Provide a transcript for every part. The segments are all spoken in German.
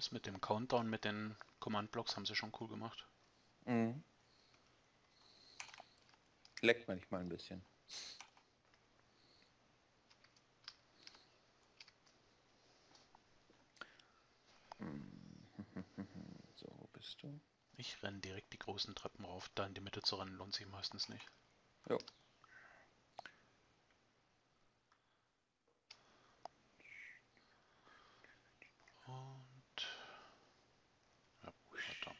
Das mit dem Countdown, mit den Command-Blocks haben sie schon cool gemacht. Mhm. Leckt manchmal ein bisschen. So, wo bist du? Ich renne direkt die großen Treppen rauf. Da in die Mitte zu rennen lohnt sich meistens nicht. Jo. Und... Ja, weiter.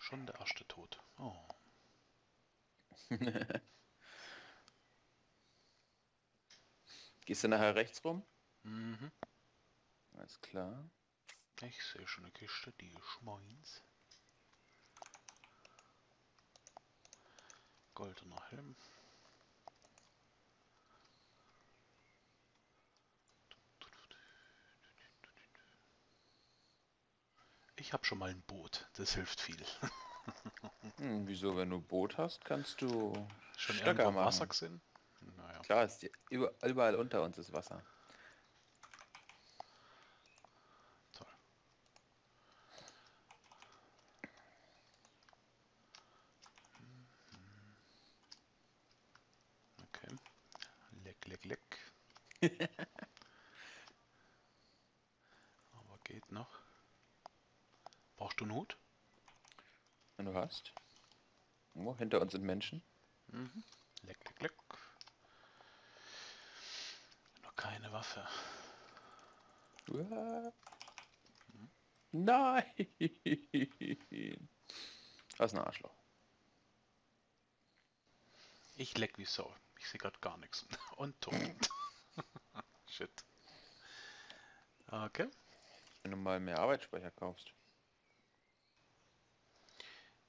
Schon der erste Tod. Oh. Gehst du nachher rechts rum? Mhm. Alles klar. Ich sehe schon eine Kiste, die ist meins. Goldener Helm. Ich habe schon mal ein Boot, das hilft viel. Hm, wieso, wenn du Boot hast, kannst du Schon Stöcker irgendwo im machen. Wasser gesehen? Klar, ist die, über, überall unter uns ist Wasser. Toll. Okay. Leck, leck, leck. Aber geht noch. Brauchst du Hut? Wenn du hast. Oh, hinter uns sind Menschen. Mhm. Leck, leck, leck. Noch keine Waffe. Uah. Nein! Das ist ein Arschloch. Ich leck wie Sau. Ich sehe gerade gar nichts. Und tot. Shit. Okay. Wenn du mal mehr Arbeitsspeicher kaufst.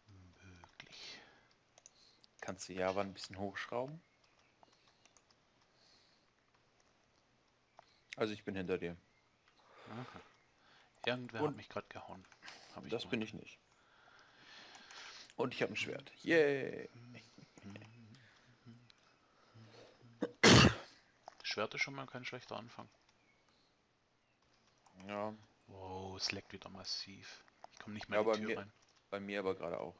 Möglich. Kannst du Java ein bisschen hochschrauben? Also ich bin hinter dir. Aha. Irgendwer Und- hat mich gerade gehauen. Das gemacht. bin ich nicht. Und ich habe ein Schwert. Yay! Schwert ist schon mal kein schlechter Anfang. Ja, Wow, es leckt wieder massiv. Ich komme nicht Ja, mehr in bei die Tür mir- rein. bei mir aber gerade auch.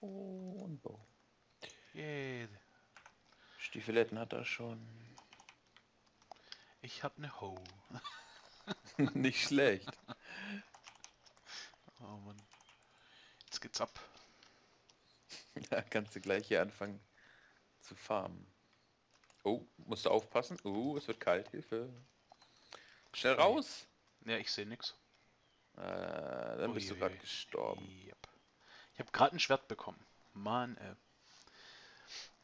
Oh, und Bow. Yay. Stiefeletten hat er schon. Ich hab ne Ho. Nicht schlecht. Oh Mann. Jetzt geht's ab. Da kannst du gleich hier anfangen zu farmen. Oh, musst du aufpassen. Oh, es wird kalt. Hilfe. Schnell raus. Ja, ich sehe nix. Äh, dann bist du Uiuiui. gerade gestorben. Yep. Ich habe gerade ein Schwert bekommen. Mann, ey.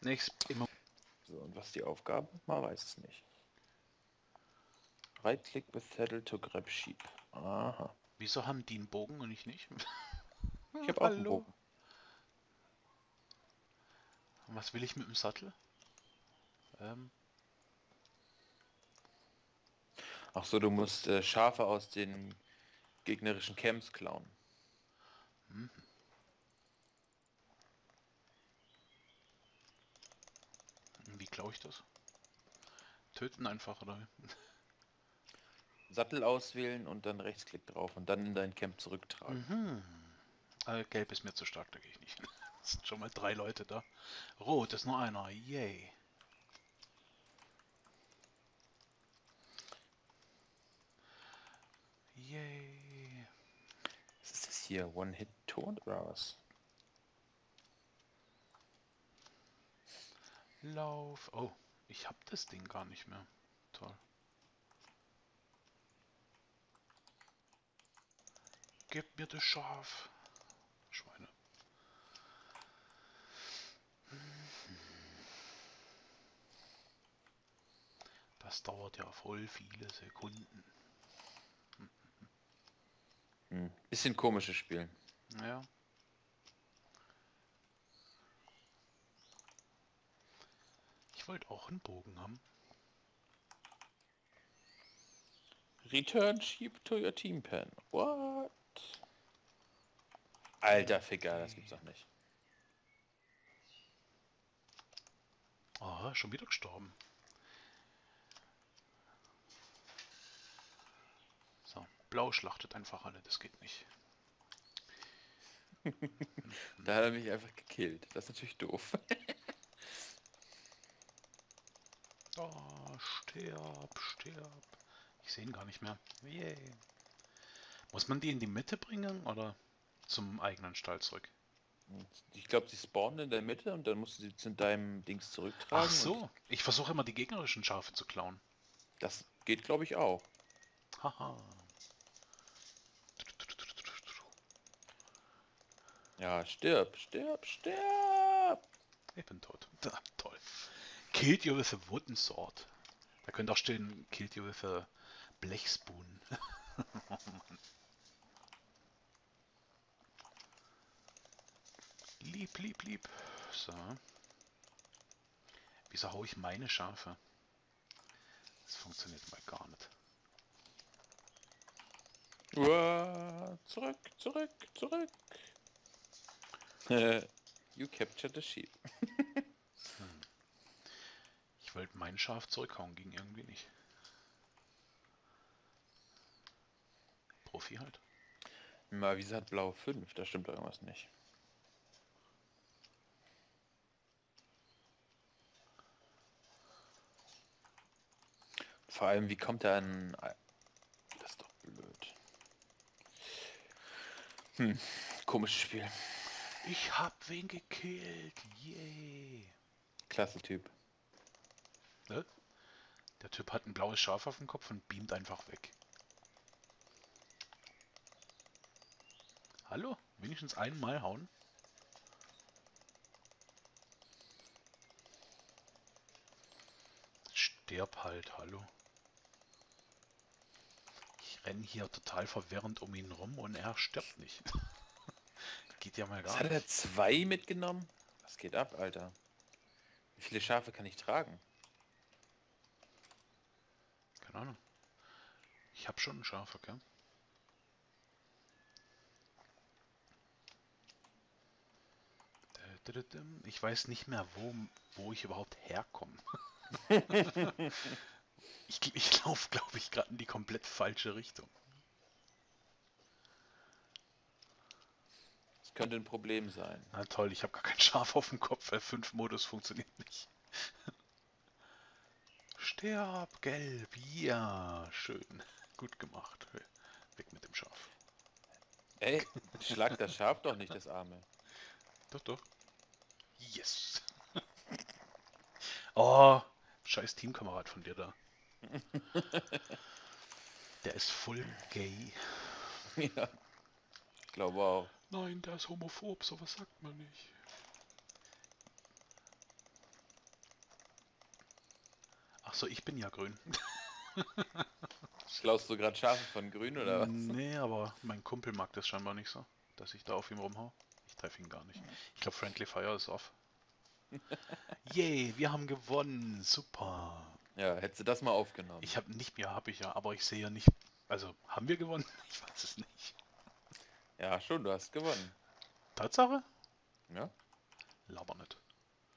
Nächst immer. So, und was die Aufgabe? Man weiß es nicht. Right click with saddle to grab sheep. Aha. Wieso haben die einen Bogen und ich nicht? Ich habe auch einen Bogen. Und was will ich mit dem Sattel? Ähm, Ach so, du musst äh, Schafe aus den gegnerischen Camps klauen. Wie klaue ich das? Töten einfach, oder? Sattel auswählen und dann Rechtsklick drauf und dann in dein Camp zurücktragen. Mhm. Äh, gelb ist mir zu stark, da gehe ich nicht. Es sind schon mal drei Leute da. Rot ist nur einer. Yay. Yay. Was ist das hier? One-Hit-Ton oder was? Lauf. Oh, ich hab das Ding gar nicht mehr. Toll. Gib mir das Schaf. Schweine. Das dauert ja voll viele Sekunden. Hm. Bisschen komisches Spiel. Ja. Ich wollte auch einen Bogen haben. Return sheep to your team pen. What? Alter Ficker, das gibt's doch nicht. Ah, schon wieder gestorben. So, blau schlachtet einfach alle, das geht nicht. Da hat er mich einfach gekillt. Das ist natürlich doof. Oh, stirb, stirb. Ich sehe ihn gar nicht mehr. Yay. Muss man die in die Mitte bringen oder zum eigenen Stall zurück? Ich glaube, sie spawnen in der Mitte und dann musst du sie zu deinem Dings zurücktragen. Ach so, ich versuche immer die gegnerischen Schafe zu klauen. Das geht, glaube ich, auch. Haha. Ja, stirb, stirb, stirb. Ich bin tot. Da, toll. Killed you with a wooden sword. Da könnte auch stehen, killed you with a Blechspoon. lieb, lieb, lieb. So. Wieso hau ich meine Schafe? Das funktioniert mal gar nicht. Uah, zurück, zurück, zurück. you captured the sheep. Ich wollte mein Schaf zurückhauen, ging irgendwie nicht. Profi halt. Mal, wie hat blau 5? Da stimmt doch irgendwas nicht. Vor allem, wie kommt er an... Das ist doch blöd. Hm, komisches Spiel. Ich hab wen gekillt. Yay. Klasse Typ. Der Typ hat ein blaues Schaf auf dem Kopf und beamt einfach weg. Hallo? Wenigstens einmal hauen? Sterb halt, hallo. Ich renne hier total verwirrend um ihn rum und er stirbt nicht. geht ja mal gar hat nicht. er zwei mitgenommen? Was geht ab, Alter? Wie viele Schafe kann ich tragen? Ich habe schon ein Schaf, okay? Ich weiß nicht mehr, wo, wo ich überhaupt herkomme. ich ich laufe, glaube ich, gerade in die komplett falsche Richtung. Das könnte ein Problem sein. Na toll, ich habe gar kein Schaf auf dem Kopf, F5-Modus funktioniert nicht. Sterb, gelb, ja, schön. Gut gemacht. Weg mit dem Schaf. Ey, schlag das Schaf doch nicht, das Arme. Doch, doch. Yes. oh, scheiß Teamkamerad von dir da. Der ist voll gay. ja. Ich glaube auch. Nein, der ist homophob, sowas sagt man nicht. Ach so, ich bin ja grün. Klaust du gerade Schafe von grün oder was? Nee, aber mein Kumpel mag das scheinbar nicht so, dass ich da auf ihm rumhau. Ich treffe ihn gar nicht. Ich glaube, Friendly Fire ist off. Yay, wir haben gewonnen. Super. Ja, hättest du das mal aufgenommen. Ich habe nicht mehr, habe ich ja, aber ich sehe ja nicht. Also, haben wir gewonnen? Ich weiß es nicht. Ja, schon, du hast gewonnen. Tatsache? Ja. Laber nicht.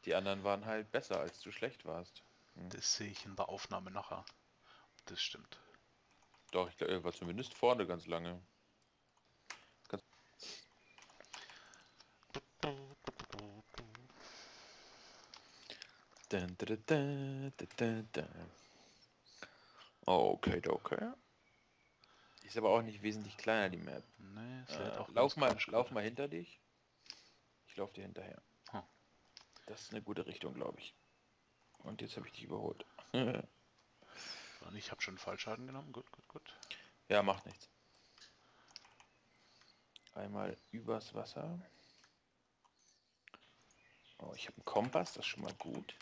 Die anderen waren halt besser, als du schlecht warst. Das sehe ich in der Aufnahme nachher. Das stimmt. Doch, ich glaube, er war zumindest vorne ganz lange. Ganz Dun, dun, dun. Okay, okay. Ist aber auch nicht wesentlich kleiner, die Map. Nee, es Äh, auch lauf, mal, lauf mal hinter dich. Ich laufe dir hinterher. Hm. Das ist eine gute Richtung, glaube ich. Und jetzt habe ich dich überholt. Und ich habe schon Fallschaden genommen. Gut, gut, gut. ja, macht nichts. Einmal übers Wasser. Oh, ich habe einen Kompass, das ist schon mal gut.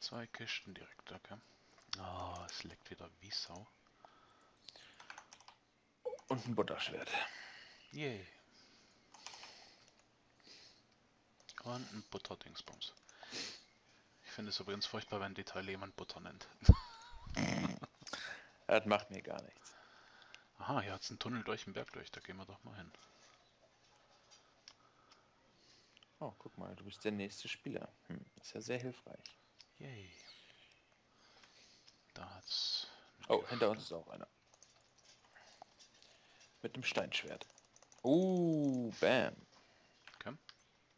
Zwei Kisten direkt, okay. Ah, es leckt wieder wie Sau. Und ein Butterschwert. Yay. Und ein Butterdingsbums. Ich finde es übrigens furchtbar, wenn Detail jemand Butter nennt. Das macht mir gar nichts. Aha, hier hat es einen Tunnel durch den Berg durch, da gehen wir doch mal hin. Oh, guck mal, du bist der nächste Spieler. Hm, ist ja sehr hilfreich. Yay. Da hat's. Oh, hinter uns ist auch einer. Mit dem Steinschwert. Uh, bam.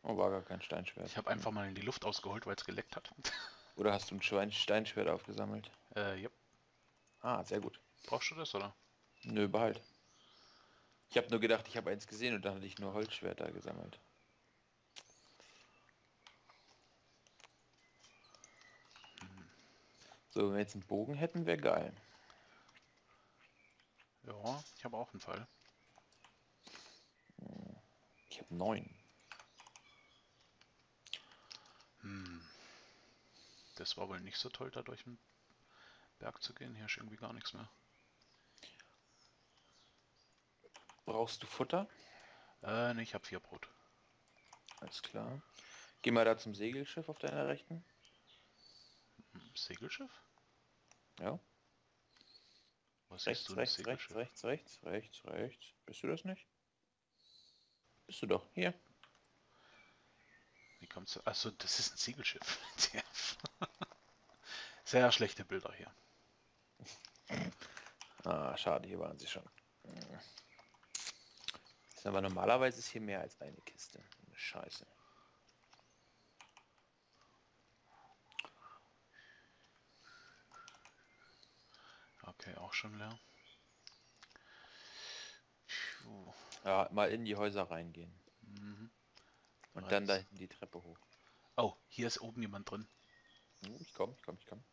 Oh, war gar kein Steinschwert. Ich habe einfach mal in die Luft ausgeholt, weil es geleckt hat. Oder hast du ein Schwein Steinschwert aufgesammelt? äh, ja. Ah, sehr gut. Brauchst du das, oder? Nö, behalt. Ich habe nur gedacht, ich habe eins gesehen und dann hatte ich nur Holzschwerter gesammelt. So, wenn wir jetzt einen Bogen hätten, wäre geil. Ja, ich habe auch einen Fall. Ich habe neun. Das war wohl nicht so toll, da durch den Berg zu gehen. Hier ist irgendwie gar nichts mehr. Brauchst du Futter? Äh, ne, ich habe vier Brot. Alles klar. Geh mal da zum Segelschiff auf deiner rechten. Hm, Segelschiff? Ja. Was Rechts, du, rechts, rechts, rechts, rechts, rechts, rechts. Bist du das nicht? Bist du doch. Hier. Wie kommst du? Achso, das ist ein Segelschiff. Sehr schlechte Bilder hier. Ah, schade, hier waren sie schon. Ist aber normalerweise ist hier mehr als eine Kiste. Scheiße. Okay, auch schon leer. Puh. Ja, mal in die Häuser reingehen. Mhm. Und dann da hinten die Treppe hoch. Oh, hier ist oben jemand drin. Hm, Ich komm, ich komm, ich komm.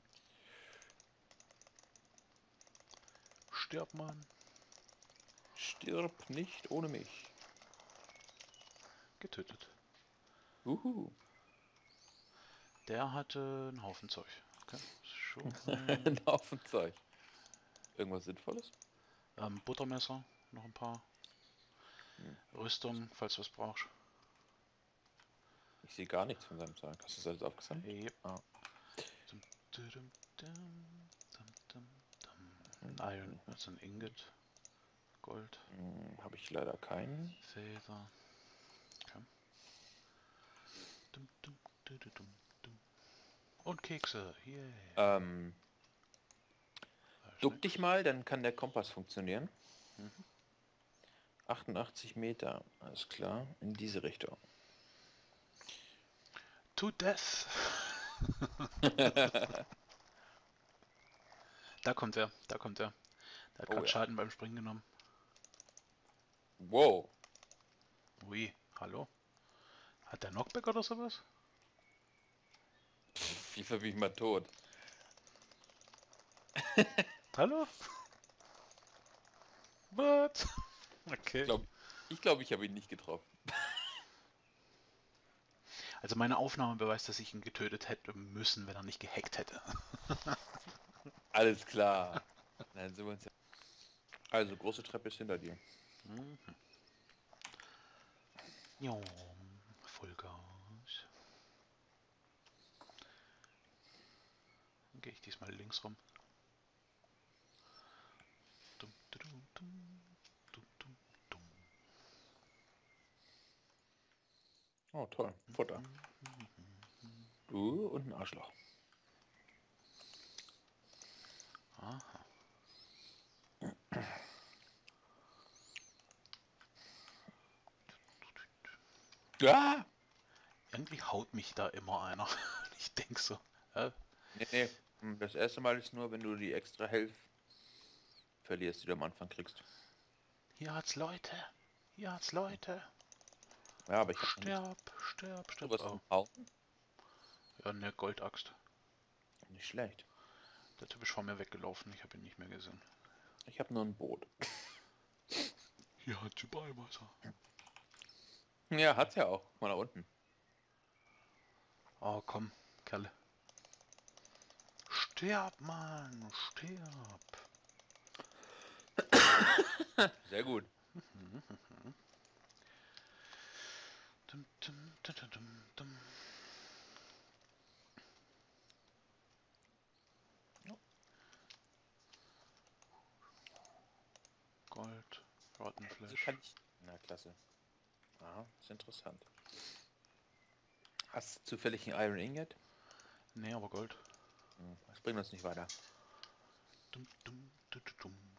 Stirb, Mann. Stirb nicht ohne mich. Getötet. Uhu. Der hatte einen Haufen Zeug. Okay. Schon. Ein Haufen Zeug. Irgendwas Sinnvolles? ähm, Buttermesser, noch ein paar. Hm. Rüstung, falls du was brauchst. Ich sehe gar nichts von seinem Zeug. Hast du das alles. Ah. Dum, dum. Ein Iron, also ein Ingot. Gold, Hm, Habe ich leider keinen. Feder. Okay. Dum, dum, du, du, dum. Und Kekse, yeah. Ähm, duck dich mal, dann kann der Kompass funktionieren. Mhm. 88 Meter, alles klar, in diese Richtung. To death. da kommt er, da kommt er. Der hat Oh gerade ja. Schaden beim Springen genommen. Wow, Ui, hallo? Hat der Knockback oder sowas? wie bin ich mal tot. Hallo? What? Okay. Ich glaube, ich, glaub, ich habe ihn nicht getroffen. Also meine Aufnahme beweist, dass ich ihn getötet hätte müssen, wenn er nicht gehackt hätte. Alles klar. Dann sind wir uns ja. Also, große Treppe ist hinter dir. Mhm. Jo, Vollgas. Dann gehe ich diesmal links rum. Dum, dum, dum, dum, dum, dum. Oh, toll. Futter. Uh, und ein Arschloch. Aha. Ah! Irgendwie haut mich da immer einer. Ich denk so. Äh, Nee, nee. Hm, Das erste Mal ist nur, wenn du die extra Health verlierst, die du am Anfang kriegst. hier hat's Leute. Hier hat's Leute. Ja, aber ich Sterb, sterb, sterb. was Oh, ja, eine Goldaxt. Nicht schlecht. Der Typ ist vor mir weggelaufen. Ich habe ihn nicht mehr gesehen. Ich habe nur ein Boot. Hier hat's überall Wasser. Ja, hat's ja auch. Mal nach unten. Oh, komm, Kerle. Sterb, Mann, sterb. Sehr gut. Gold, Rotten Flash. Ich... Na, klasse. Aha, ist interessant. Hast du zufällig ein Iron Ingot? Nee, aber Gold. Hm, das bringt uns nicht weiter. Dum, dum, dum,